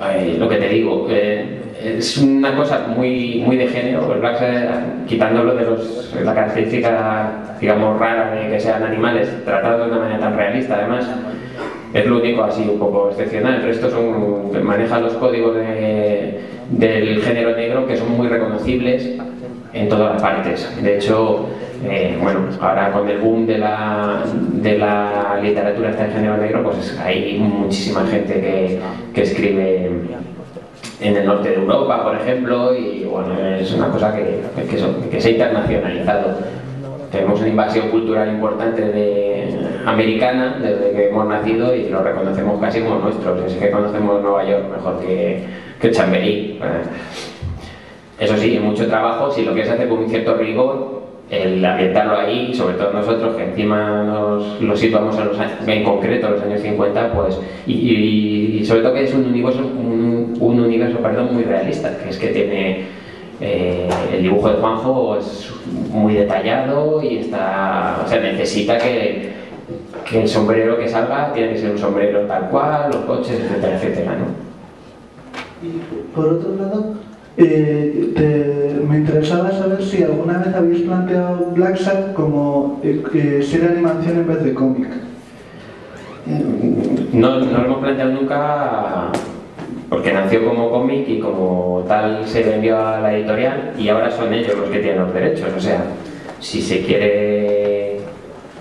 eh, lo que te digo, eh, es una cosa muy, muy de género, el Black quitándolo de los, la característica, digamos, rara de que sean animales tratados de una manera tan realista, además, es lo único así un poco excepcional. El resto son, maneja los códigos del género negro que son muy reconocibles en todas partes. De hecho, eh, bueno, ahora con el boom de la, de la literatura este género negro, pues hay muchísima gente que, que escribe en el norte de Europa, por ejemplo, y bueno, es una cosa que, que, se ha internacionalizado. Tenemos una invasión cultural importante de, americana desde que hemos nacido y lo reconocemos casi como nuestros. Es que conocemos Nueva York mejor que, que Chamberí. Eso sí, mucho trabajo, si lo que se hace con un cierto rigor, el ambientarlo ahí, sobre todo nosotros que encima nos lo situamos en, los años, en concreto los años 50, pues, y, sobre todo que es un universo, un, universo perdón, muy realista, que es que tiene eh, el dibujo de Juanjo es muy detallado y está, o sea, necesita que, que el sombrero que salga tiene que ser un sombrero tal cual, los coches, etcétera, etcétera, ¿no? Y por otro lado, eh, me interesaba saber si alguna vez habéis planteado Black Sat como eh, de animación en vez de cómic. No, no lo hemos planteado nunca porque nació como cómic y como tal se vendió a la editorial y ahora son ellos los que tienen los derechos. O sea, si se quiere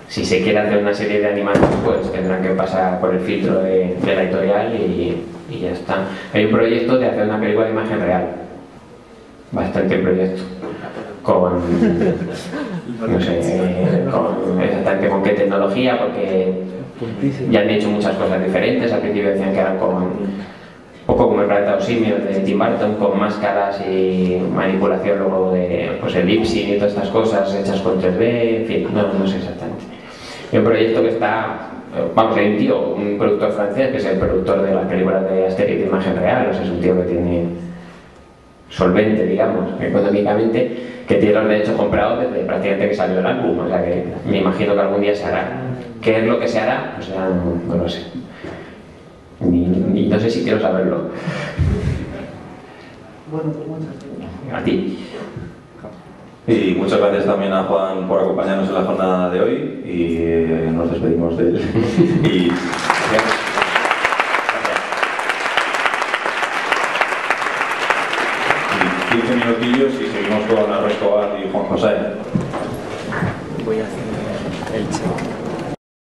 si se quiere hacer una serie de animación, pues tendrán que pasar por el filtro de, la editorial y ya está. Hay un proyecto de hacer una película de imagen real bastante proyecto. Con no sé con, exactamente con qué tecnología porque ya han hecho muchas cosas diferentes. Al principio decían que eran con un poco como el planeta de los simios de Tim Burton con máscaras y manipulación luego de pues el y todas estas cosas hechas con 3D en fin no, no sé exactamente. Hay un proyecto que está vamos, hay un tío, un productor francés que es el productor de las películas de Asterix de imagen real, o sea, es un tío que tiene solvente, digamos, económicamente, que tiene los derechos comprados desde prácticamente que salió el álbum. O sea que me imagino que algún día se hará. ¿Qué es lo que se hará? Pues ya no, lo sé. Ni, no sé si quiero saberlo. Bueno, pues A ti. Y muchas gracias también a Juan por acompañarnos en la jornada de hoy y eh, nos despedimos de él. y, minutillos y seguimos con Arroz y Juan José.